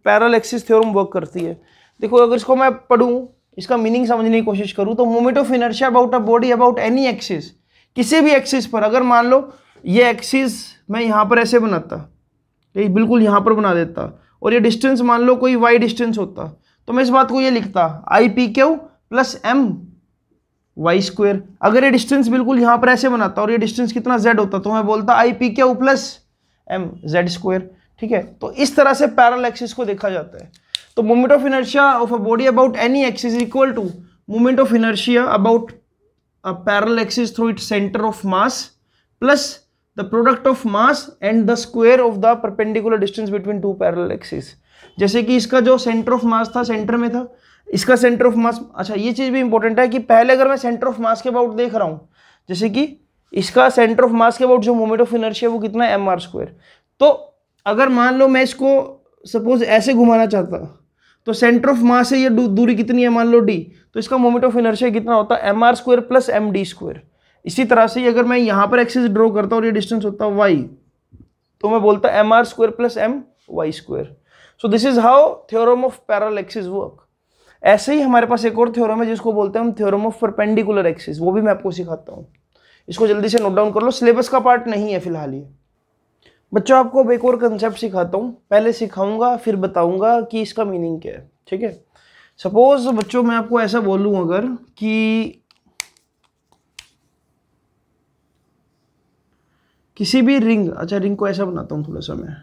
पैरल एक्सिस थ्योरम वर्क करती है। देखो, अगर इसको मैं पढ़ूँ, इसका मीनिंग समझने की कोशिश करूँ तो moment of inertia about a body about any axis किसी भी एक्सिस पर, अगर मान लो, ये एक्सिस मैं यहाँ पर ऐसे बनाता, ये बिल्कुल यहाँ पर बना देता, और ये डिस्टेंस मान लो कोई वाई डिस्टेंस होता तो मैं इस बात को ये लिखता I P Q plus M Y square अगर ये डिस्टेंस बिल्कुल यहाँ पर ऐसे बनाता और ये डिस्टेंस कितना जेड होता तो मैं बोलता I P Q plus M Z square ठीक है? तो इस तरह से पैरल एक्सिस को देखा जाता है। तो moment of inertia of a body about any axis equal to moment of inertia about a parallel axis through its center of mass plus the product of mass and the square of the perpendicular distance between two parallel axes जैसे कि इसका जो centre of mass था centre में था, इसका centre of mass अच्छा ये चीज़ भी इंपॉर्टेंट है कि पहले अगर मैं सेंटर ऑफ़ मास के अबाउट देख रहा हूँ, जैसे कि इसका सेंटर ऑफ़ मास के अबाउट जो मोमेंट ऑफ़ इनर्शिया वो कितना है? एम आर स्क्वायर तो अगर मान लो मैं इसको सपोज़ ऐसे घुमाना चाहता तो सेंटर ऑफ़ मास से ये दूरी कितनी है मान लो डी तो इसका मोमेंट ऑफ़ इनर्शिया कितना होता है? M R square plus M D square इसी तरह से अगर मैं यहाँ पर एक्सिस ड्रॉ करता हूँ और ये डिस्टेंस होता है वाई तो मैं बोलता M R square plus M Y square so this is how theorem of parallel axis work ऐसे ही हमारे पास एक और थ्योरम है जिसको बोलते हैं हम थ्योरम ऑफ़ परपेंडिकुलर एक्सिस वो भी मैं आपको सिखाता हूँ। इसको जल्दी से नोट डाउन कर लो। सिलेबस का पार्ट नहीं है फ़िलहाल ये। बच्चों, आपको एक और कंसेप्ट सिखाता हूँ। पहले सिखाऊँगा, फिर बताऊँगा कि इसका मीनिंग क्या है, ठीक है? सपोज़ बच्चों, मैं आपको ऐसा बोलूँ अगर कि किसी भी रिंग अच्छा रिंग को ऐसा बनाता हूँ थोड़ा सा मैं।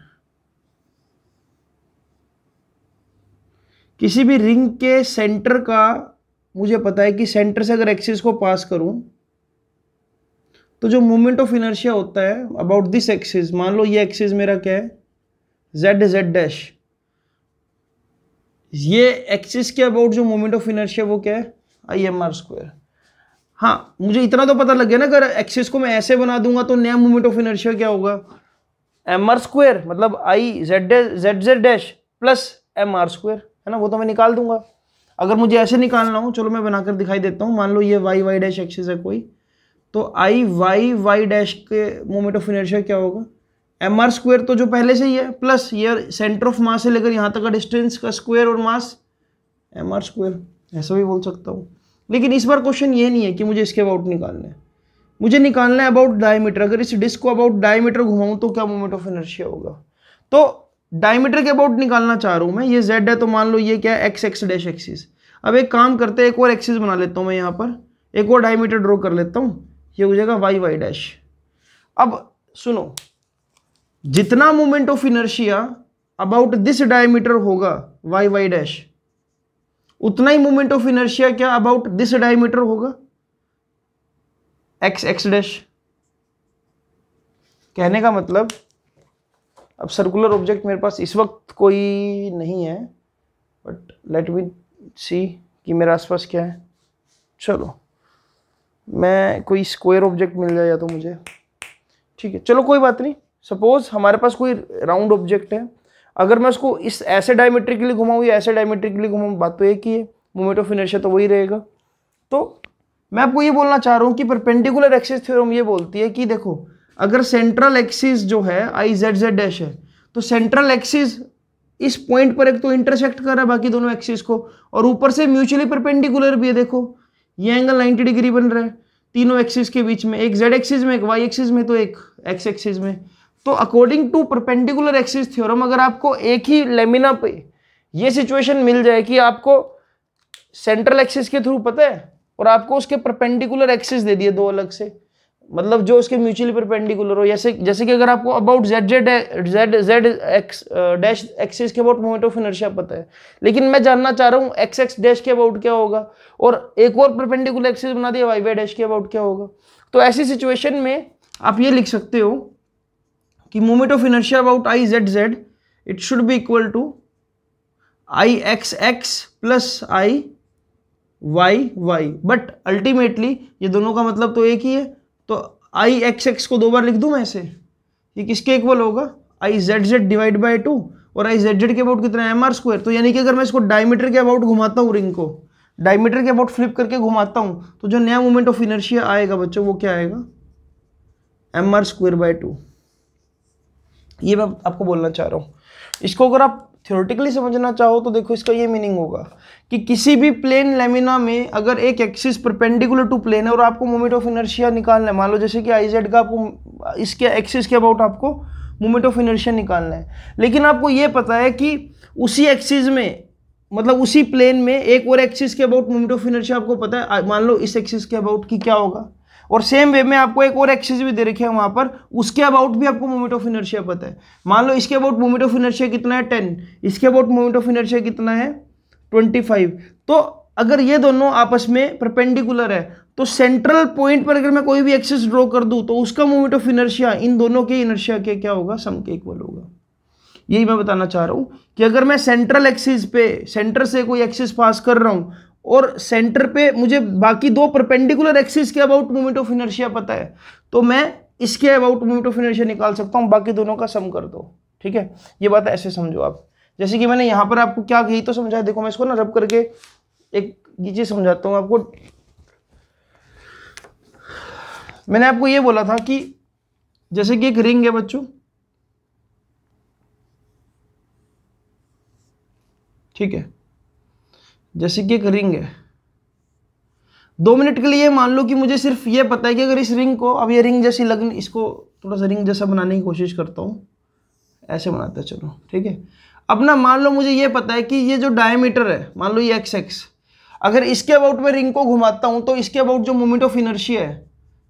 किसी भी रिंग के सेंटर का, मुझे पता है कि सेंटर से अगर एक्सिस को पास करूँ तो जो मूवमेंट ऑफ़ इनर्शिया होता है अबाउट दिस एक्सिस मान लो ये एक्सिस मेरा क्या है? जेड जेड डैश ये एक्सिस के अबाउट जो मूवमेंट ऑफ़ इनर्शिया वो क्या है? आई एम आर स्क्वायर हाँ मुझे इतना तो पता लग गया ना, अगर एक्सिस को मैं ऐसे बना दूँगा तो नया मूवमेंट ऑफ़ इनर्शिया क्या होगा? एम आर स्क्वायर मतलब I Z Z Z dash plus M R square है ना? वो तो मैं निकाल दूँगा। अगर मुझे ऐसे निकालना हो, चलो मैं बनाकर दिखाई देता हूँ। मान लो ये वाई वाई डैश एक्सिस है कोई। तो आई वाई वाई डैश के मोमेंट ऑफ़ इनर्शिया क्या होगा? एम आर स्क्वेयर तो जो पहले से ही है प्लस ये सेंटर ऑफ़ मास से लेकर यहाँ तक का डिस्टेंस का स्क्वेयर और मास एम आर स्क्वेयर ऐसा भी बोल सकता हूँ। लेकिन इस बार क्वेश्चन ये नहीं है कि मुझे इसके अबाउट निकालना है। मुझे निकालना है अबाउट डायमीटर अगर इस डिस्क को अबाउट डायमीटर घुमाऊँ तो क्या मोमेंट ऑफ़ इनर्शिया होगा? तो डायमीटर के अबाउट निकालना चाह रहा हूँ मैं। ये जेड है तो मान लो ये क्या एक्स एक्स डैश एक्सिस अब एक काम करते हैं, एक और एक्सिस बना लेता हूँ मैं यहाँ पर। एक और डायमीटर ड्रॉ कर लेता हूँ। ये हो जाएगा वाई वाई डैश अब सुनो, जितना moment of inertia about this diameter होगा वाई वाई डैश उतना ही मोमेंट ऑफ़ इनर्शिया क्या अबाउट दिस डायमीटर होगा? एक्स एक्स डैश कहने का मतलब अब सर्कुलर ऑब्जेक्ट मेरे पास इस वक्त कोई नहीं है बट लेट मी सी कि मेरे आसपास क्या है। चलो मैं कोई स्क्वायर ऑब्जेक्ट मिल जाए या तो मुझे। ठीक है, चलो कोई बात नहीं। सपोज़ हमारे पास कोई राउंड ऑब्जेक्ट है। अगर मैं उसको इस ऐसे डायमेट्रिकली घुमाऊँ या ऐसे डायमेट्रिकली घुमाऊँ, बात तो एक ही है। मोमेंट ऑफ़ इनर्शिया तो वही रहेगा। तो मैं आपको ये बोलना चाह रहा हूँ कि परपेंडिकुलर एक्सिस थ्योरम ये बोलती है कि देखो, अगर सेंट्रल एक्सिस जो है आई जेड जेड डैश है तो सेंट्रल एक्सिस इस पॉइंट पर एक तो इंटरसेक्ट कर रहा है बाकी दोनों एक्सिस को, और ऊपर से म्यूचुअली परपेंडिकुलर भी है, देखो। ये एंगल 90 डिग्री बन रहा है। तीनों एक्सिस के बीच में, एक जेड एक्सिस में, एक वाई एक्सिस में तो एक एक्स एक्सिस में। तो according to perpendicular axis theorem अगर आपको एक ही लेमिना पे ये सिचुएशन मिल जाए कि आपको सेंट्रल एक्सिस के थ्रू पता है, और आपको उसके परपेंडिकुलर एक्सिस दे दिए दो अलग से मतलब जो उसके म्यूचुअली परपेंडिकुलर हो, जैसे जैसे कि अगर आपको about Z Z Z Z X dash axis के अबाउट मोमेंट ऑफ़ इनर्शिया पता है। लेकिन मैं जानना चाह रहा हूँ एक्स एक्स डैश के अबाउट क्या होगा? और एक और परपेंडिकुलर एक्सिस बना दिया वाई वाई डैश के अबाउट क्या होगा? तो ऐसी सिचुएशन में आप ये लिख सकते हो कि moment of inertia about I Z Z it should be equal to I X X plus I Y Y but ultimately ये दोनों का मतलब तो एक ही है। तो आई एक्स एक्स को दो बार लिख दूँ मैं ऐसे ये किसके इक्वल होगा? I Z Z divide by two और आई जेड जेड के अबाउट कितना है? एम आर स्क्वायर तो यानी कि अगर मैं इसको डायमीटर के अबाउट घुमाता हूँ रिंग को डायमीटर के अबाउट फ्लिप करके घुमाता हूँ तो जो नया मोमेंट ऑफ़ इनर्शिया आएगा बच्चों, वो क्या आएगा? M R square by two ये मैं आपको बोलना चाह रहा हूँ। इसको अगर आप थियोरटिकली समझना चाहो तो देखो इसका ये मीनिंग होगा कि किसी भी प्लेन लेमिना में अगर एक एक्सिस परपेंडिकुलर टू प्लेन है और आपको मोमेंट ऑफ़ इनर्शिया निकालना है, मान लो जैसे कि आई जेड का आपको, इसके एक्सिस के अबाउट आपको मोमेंट ऑफ़ इनर्शिया निकालना है। लेकिन आपको ये पता है कि उसी एक्सिस में मतलब उसी प्लेन में एक और एक्सिस के अबाउट मोमेंट ऑफ़ इनर्शिया आपको पता है। मान लो इस एक्सिस के अबाउट की क्या होगा? और सेम वे में आपको एक और एक्सिस भी दे रखे है वहाँ पर। उसके अबाउट भी आपको मोमेंट ऑफ़ इनर्शिया पता है। मान लो इसके अबाउट मोमेंट ऑफ़ इनर्शिया कितना है? टेन इसके अबाउट मोमेंट ऑफ़ इनर्शिया कितना है? ट्वेंटी फाइव तो अगर ये दोनों आपस में परपेंडिकुलर है तो सेंट्रल पॉइंट पर अगर मैं कोई भी एक्सिस ड्रॉ कर दूँ तो उसका मोमेंट ऑफ़ इनर्शिया इन दोनों के इनर्शिया के क्या होगा? सम के इक्वल होगा। यही मैं बताना चाह रहा हूँ कि अगर मैं सेंट्रल एक्सिस पे सेंटर से कोई एक्सिस पास कर रहा हूँ और सेंटर पे मुझे बाकी दो परपेंडिकुलर एक्सिस के अबाउट मोमेंट ऑफ़ इनर्शिया पता है। तो मैं इसके अबाउट मोमेंट ऑफ़ इनर्शिया निकाल सकता हूँ, बाकी दोनों का सम कर दो, ठीक है? ये बात ऐसे समझो आप। जैसे कि मैंने यहाँ पर आपको क्या कही तो समझाया, देखो मैं इसको ना रब करके एक चीज़ समझाता हूँ आपको। मैंने आपको ये बोला था कि जैसे कि एक रिंग है बच्चों, ठीक है? जैसे कि एक रिंग है दो मिनट के लिए मान लो कि मुझे सिर्फ़ ये पता है कि अगर इस रिंग को, अब ये रिंग जैसी लगनी, इसको थोड़ा सा रिंग जैसा बनाने की कोशिश करता हूँ। ऐसे बनाते चलो, ठीक है? अब ना मान लो मुझे ये पता है कि ये जो डायमीटर है, मान लो ये एक्स एक्स अगर इसके अबाउट में रिंग को घुमाता हूँ तो इसके अबाउट जो मोमेंट ऑफ़ इनर्शिया है,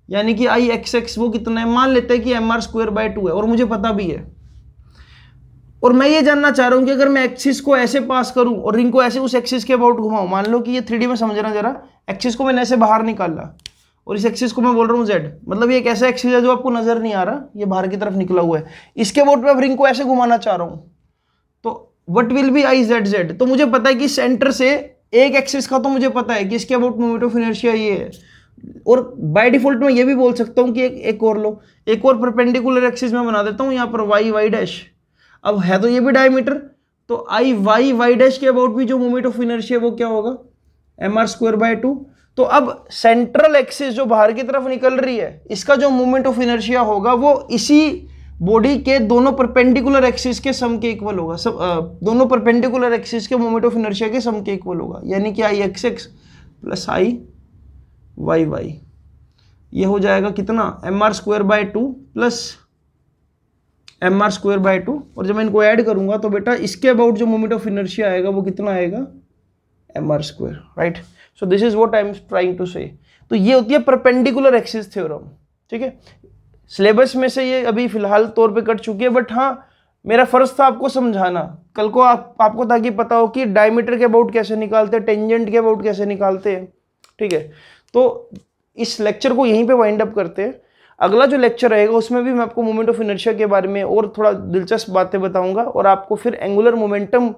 यानी कि आई एक्स एक्स वो कितना है, मान लेते हैं कि M R square by two है, और मुझे पता भी है। और मैं ये जानना चाह रहा हूँ कि अगर मैं एक्सिस को ऐसे पास करूँ और रिंग को ऐसे उस एक्सिस के अबाउट घुमाऊँ, मान लो कि ये थ्री में समझ रहा जरा, एक्सिस को मैंने ऐसे बाहर निकाला और इस एक्सिस को मैं बोल रहा हूँ जेड मतलब ये एक ऐसा एक्सिस है जो आपको नज़र नहीं आ रहा, ये बाहर की तरफ़ निकला हुआ है। इसके अबाउट में रिंग को ऐसे घुमाना चाह रहा हूँ। तो what will be I Z Z तो मुझे पता है कि सेंटर से एक एक्सिस का तो मुझे पता है कि इसके अबाउट मोमेंट ऑफ़ इनर्शिया ये है। और बाय डिफ़ॉल्ट मैं ये भी बोल सकता हूँ कि एक एक और लो, एक और परपेंडिकुलर एक्सिस में बना देता हूँ, यहाँ पर वाई वाई डैश अब है तो ये भी डायमीटर तो आई वाई वाई डैश के अबाउट भी जो मोमेंट ऑफ़ इनर्शिया वो क्या होगा? M R square by two तो अब सेंट्रल एक्सिस जो बाहर की तरफ़ निकल रही है इसका जो मोमेंट ऑफ़ इनर्शिया होगा वो इसी बॉडी के दोनों परपेंडिकुलर एक्सिस के सम के इक्वल होगा। सब आ, दोनों परपेंडिकुलर एक्सिस के मोमेंट ऑफ़ इनर्शिया के सम के इक्वल होगा। यानी कि I X X plus I Y Y ये हो जाएगा कितना? M R square by two plus M R square by two और जब मैं इनको ऐड करूँगा तो बेटा इसके अबाउट जो मोमेंट ऑफ़ इनर्शिया आएगा, वो कितना आएगा? M R square right so this is what I am trying to say तो ये होती है परपेंडिकुलर एक्सिस थ्योरम ठीक है? सिलेबस में से ये अभी फ़िलहाल तौर पे कट चुकी है बट हाँ मेरा फ़र्ज़ था आपको समझाना। कल को आप, आपको ताकि पता हो कि डायमीटर के अबाउट कैसे निकालते हैं टेंजेंट के अबाउट कैसे निकालते हैं, ठीक है? तो इस लेक्चर को यहीं पे वाइंड अप करते हैं। अगला जो लेक्चर रहेगा, उसमें भी मैं आपको मोमेंट ऑफ़ इनर्शिया के बारे में और थोड़ा दिलचस्प बातें बताऊँगा और आपको फिर एंगुलर मोमेंटम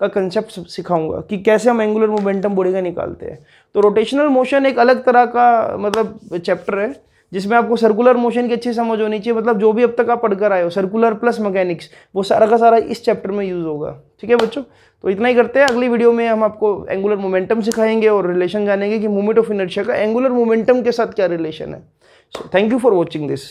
का कंसेप्ट सिखाऊँगा कि कैसे हम एंगुलर मोमेंटम बॉडी का निकालते हैं। तो रोटेशनल मोशन एक अलग तरह का मतलब चैप्टर है, जिसमें आपको सर्कुलर मोशन की अच्छी समझ होनी चाहिए। मतलब जो भी अब तक आप पढ़कर आए हो सर्कुलर प्लस मैकेनिक्स वो सारा का सारा इस चैप्टर में यूज़ होगा। ठीक है बच्चों? तो इतना ही करते हैं। अगली वीडियो में हम आपको एंगुलर मोमेंटम सिखाएँगे और रिलेशन जानेंगे कि मूवमेंट ऑफ़ इनर्शिया का एंगुलर मोमेंटम के साथ क्या रिलेशन है। So thank you for watching this